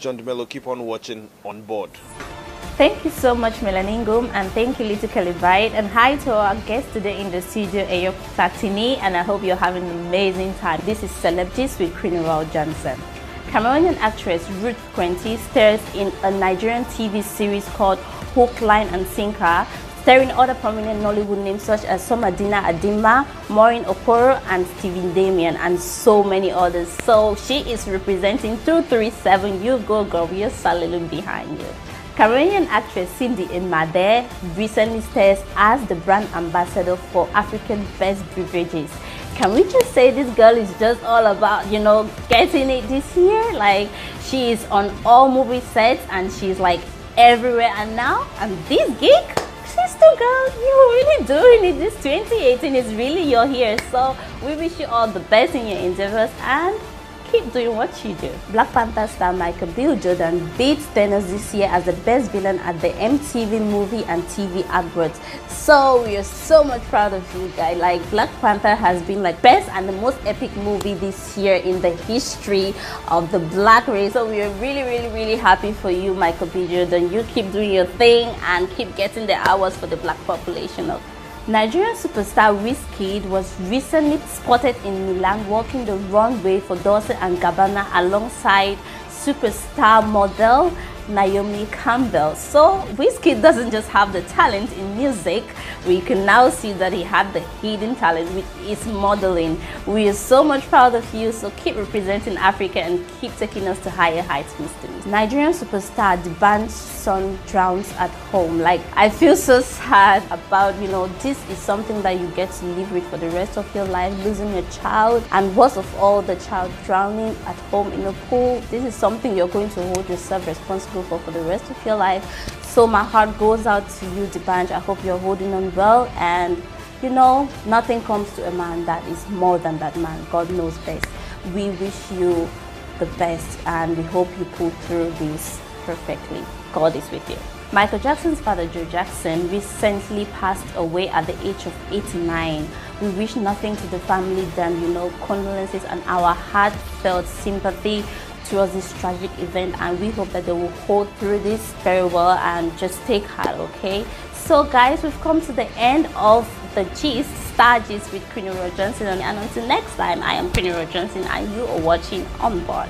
John DeMello. Keep on watching on board. Thank you so much, Melaningum, and thank you, Little Calibite. And hi to our guest today in the studio, Ayo Platini, and I hope you're having an amazing time. This is Celebgist with Queen Johnson. Cameroonian actress Ruth Quenty stars in a Nigerian TV series called Hook, Line and Sinker, starring other prominent Nollywood names such as Somadina Adinma, Maureen Okoro, and Steven Damian, and so many others. So she is representing 237 You Go Girl, we are solidly behind you. Cameroonian actress Syndy Emade recently stars as the brand ambassador for African Best Beverages. Can we just say this girl is just all about, you know, getting it this year? Like, she is on all movie sets and she's like everywhere. And now, and this gig, sister girl, you're really doing it. This 2018 is really your year. So we wish you all the best in your endeavors and keep doing what you do. Black Panther star Michael B. Jordan beat Thanos this year as the best villain at the MTV Movie and TV Awards. So we are so much proud of you guys. Like Black Panther has been like best and the most epic movie this year in the history of the black race. So we are really, really, really happy for you, Michael B. Jordan. You keep doing your thing and keep getting the hours for the black population. Nigerian superstar Wizkid was recently spotted in Milan walking the runway for Dolce & Gabbana alongside superstar model Naomi Campbell. So Wizkid doesn't just have the talent in music, we can now see that he had the hidden talent which is modeling. We are so much proud of you, so keep representing Africa and keep taking us to higher heights, Mr. Nigerian superstar D'banj's son drowns at home. Like I feel so sad about, you know, this is something that you get to live with for the rest of your life, losing your child and worst of all, the child drowning at home in a pool. This is something you're going to hold yourself responsible for for the rest of your life. So my heart goes out to you, D'banj. I hope you're holding on well and you know, nothing comes to a man that is more than that man. God knows best. We wish you the best and we hope you pull through this perfectly. God is with you. Michael Jackson's father, Joe Jackson, recently passed away at the age of 89. We wish nothing to the family than, you know, condolences and our heartfelt sympathy towards this tragic event and we hope that they will hold through this very well and just take heart okay? So guys we've come to the end of the gist star gist with queen Johnson and until next time i am queen Johnson and you are watching on board